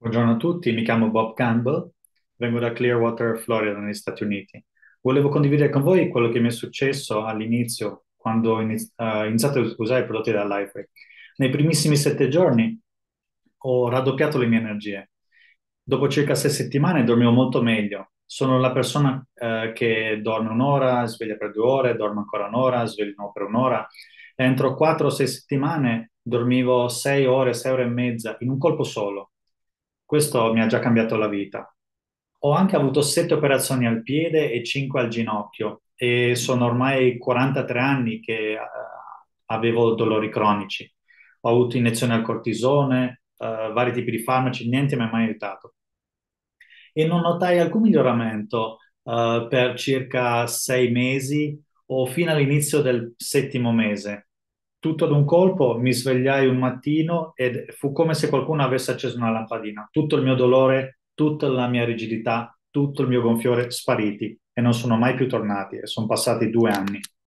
Buongiorno a tutti, mi chiamo Bob Campbell, vengo da Clearwater, Florida, negli Stati Uniti. Volevo condividere con voi quello che mi è successo all'inizio, quando ho iniz- eh, iniziato a usare i prodotti della Lifeway. Nei primissimi sette giorni ho raddoppiato le mie energie. Dopo circa sei settimane dormivo molto meglio. Sono la persona eh, che dorme un'ora, sveglia per due ore, dorme ancora un'ora, sveglia per un'ora. Entro quattro o sei settimane dormivo sei ore, sei ore e mezza in un colpo solo. Questo mi ha già cambiato la vita. Ho anche avuto sette operazioni al piede e cinque al ginocchio e sono ormai 43 anni che eh, avevo dolori cronici. Ho avuto iniezioni al cortisone, eh, vari tipi di farmaci, niente mi ha mai aiutato. E non notai alcun miglioramento eh, per circa sei mesi o fino all'inizio del settimo mese. Tutto ad un colpo mi svegliai un mattino ed fu come se qualcuno avesse acceso una lampadina. Tutto il mio dolore, tutta la mia rigidità, tutto il mio gonfiore spariti e non sono mai più tornati e sono passati due anni.